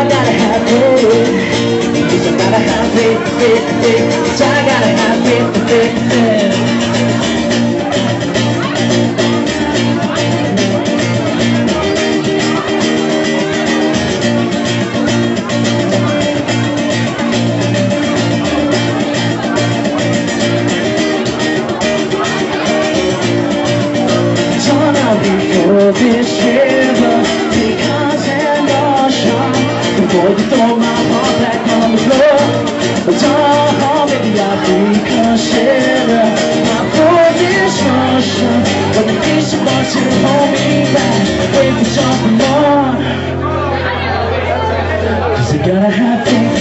I gotta have faith. Yes, I gotta have faith, faith, faith. Yes, I gotta have faith, faith, faith. Turn out before this river Before you throw my heart back on the floor, don't maybe I reconsider my position. But the peace wants to hold me back, wait for something more. Cause I gotta have faith.